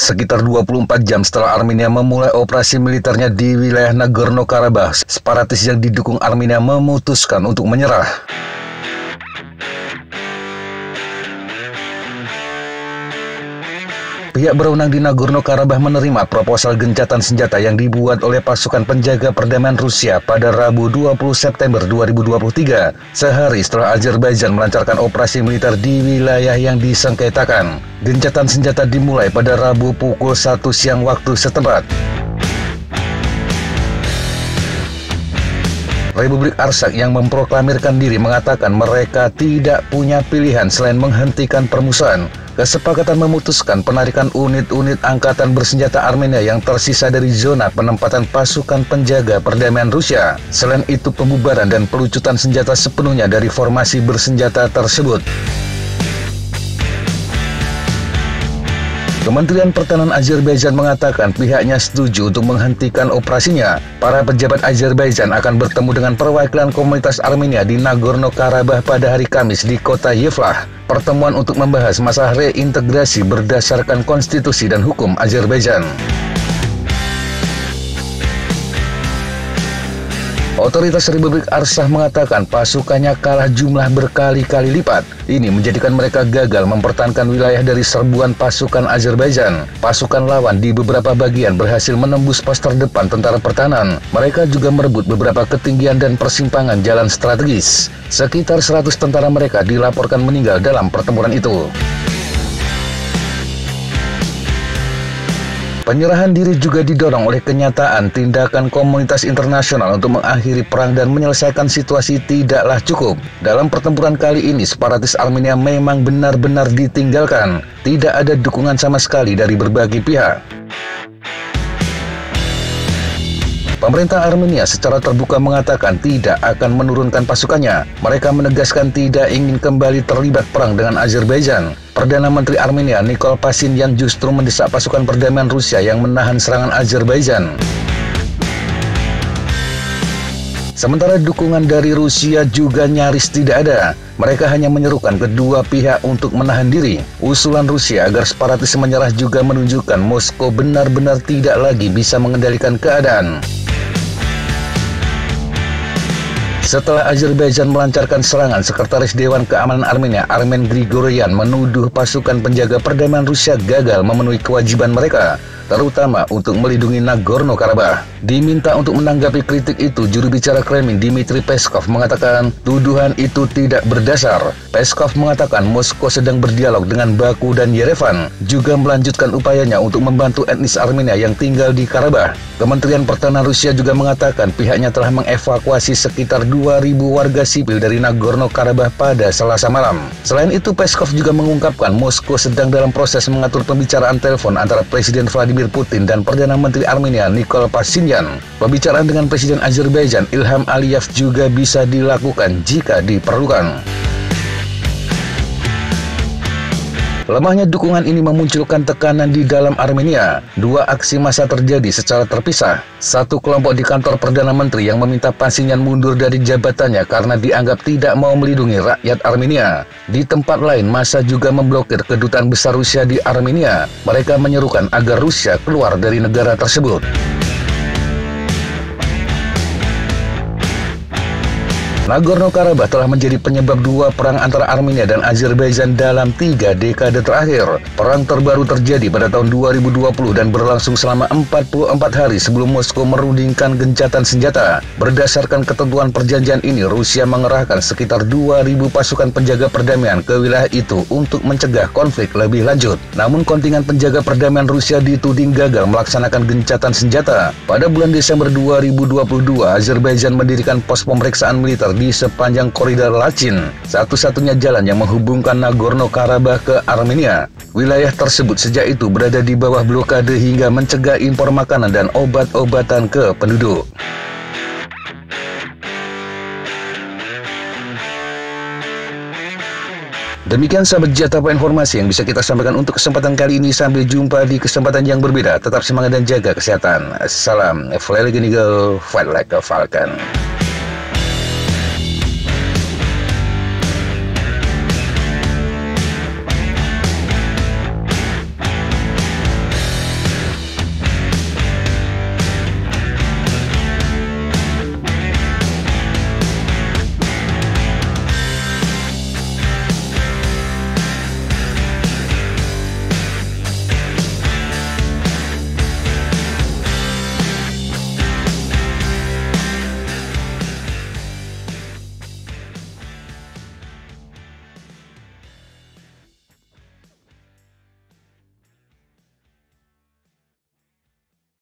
Sekitar 24 jam setelah Armenia memulai operasi militernya di wilayah Nagorno-Karabakh, separatis yang didukung Armenia memutuskan untuk menyerah. Pihak berwenang di Nagorno-Karabakh menerima proposal gencatan senjata yang dibuat oleh pasukan penjaga perdamaian Rusia pada Rabu 20 September 2023, sehari setelah Azerbaijan melancarkan operasi militer di wilayah yang disengketakan. Gencatan senjata dimulai pada Rabu pukul 1 siang waktu setempat. Republik Arsak yang memproklamirkan diri mengatakan mereka tidak punya pilihan selain menghentikan permusuhan. Kesepakatan memutuskan penarikan unit-unit angkatan bersenjata Armenia yang tersisa dari zona penempatan pasukan penjaga perdamaian Rusia. Selain itu pembubaran dan pelucutan senjata sepenuhnya dari formasi bersenjata tersebut. Kementerian Pertahanan Azerbaijan mengatakan pihaknya setuju untuk menghentikan operasinya. Para pejabat Azerbaijan akan bertemu dengan perwakilan komunitas Armenia di Nagorno-Karabakh pada hari Kamis di kota Yevlah. Pertemuan untuk membahas masalah reintegrasi berdasarkan konstitusi dan hukum Azerbaijan. Otoritas Republik Arsah mengatakan pasukannya kalah jumlah berkali-kali lipat. Ini menjadikan mereka gagal mempertahankan wilayah dari serbuan pasukan Azerbaijan. Pasukan lawan di beberapa bagian berhasil menembus pos terdepan tentara pertahanan. Mereka juga merebut beberapa ketinggian dan persimpangan jalan strategis. Sekitar 100 tentara mereka dilaporkan meninggal dalam pertempuran itu. Penyerahan diri juga didorong oleh kenyataan tindakan komunitas internasional untuk mengakhiri perang dan menyelesaikan situasi tidaklah cukup. Dalam pertempuran kali ini, separatis Armenia memang benar-benar ditinggalkan. Tidak ada dukungan sama sekali dari berbagai pihak. Pemerintah Armenia secara terbuka mengatakan tidak akan menurunkan pasukannya. Mereka menegaskan tidak ingin kembali terlibat perang dengan Azerbaijan. Perdana Menteri Armenia Nikol Pashinyan justru mendesak pasukan perdamaian Rusia yang menahan serangan Azerbaijan. Sementara dukungan dari Rusia juga nyaris tidak ada. Mereka hanya menyerukan kedua pihak untuk menahan diri. Usulan Rusia agar separatis menyerah juga menunjukkan Moskow benar-benar tidak lagi bisa mengendalikan keadaan. Setelah Azerbaijan melancarkan serangan, Sekretaris Dewan Keamanan Armenia Armen Grigoryan menuduh pasukan penjaga perdamaian Rusia gagal memenuhi kewajiban mereka terutama untuk melindungi Nagorno-Karabakh. Diminta untuk menanggapi kritik itu, juru bicara Kremlin Dmitry Peskov mengatakan tuduhan itu tidak berdasar. Peskov mengatakan Moskow sedang berdialog dengan Baku dan Yerevan, juga melanjutkan upayanya untuk membantu etnis Armenia yang tinggal di Karabakh. Kementerian Pertahanan Rusia juga mengatakan pihaknya telah mengevakuasi sekitar 2.000 warga sipil dari Nagorno-Karabakh pada selasa malam. Selain itu, Peskov juga mengungkapkan Moskow sedang dalam proses mengatur pembicaraan telepon antara Presiden Vladimir Vladimir Putin dan Perdana Menteri Armenia Nikol Pashinyan. Pembicaraan dengan Presiden Azerbaijan Ilham Aliyev juga bisa dilakukan jika diperlukan. Lemahnya dukungan ini memunculkan tekanan di dalam Armenia. Dua aksi massa terjadi secara terpisah. Satu kelompok di kantor Perdana Menteri yang meminta Pasinyan mundur dari jabatannya karena dianggap tidak mau melindungi rakyat Armenia. Di tempat lain, massa juga memblokir kedutaan besar Rusia di Armenia. Mereka menyerukan agar Rusia keluar dari negara tersebut. Nagorno-Karabakh telah menjadi penyebab dua perang antara Armenia dan Azerbaijan dalam tiga dekade terakhir. Perang terbaru terjadi pada tahun 2020 dan berlangsung selama 44 hari sebelum Moskow merundingkan gencatan senjata. Berdasarkan ketentuan perjanjian ini, Rusia mengerahkan sekitar 2.000 pasukan penjaga perdamaian ke wilayah itu untuk mencegah konflik lebih lanjut. Namun kontingen penjaga perdamaian Rusia dituding gagal melaksanakan gencatan senjata. Pada bulan Desember 2022, Azerbaijan mendirikan pos pemeriksaan militer di sepanjang koridor Lachin, satu-satunya jalan yang menghubungkan Nagorno-Karabakh ke Armenia. Wilayah tersebut sejak itu berada di bawah blokade hingga mencegah impor makanan dan obat-obatan ke penduduk. Demikian sahabat Jatapa informasi yang bisa kita sampaikan untuk kesempatan kali ini. Sampai jumpa di kesempatan yang berbeda. Tetap semangat dan jaga kesehatan. Salam, fly like an eagle, fight like a falcon.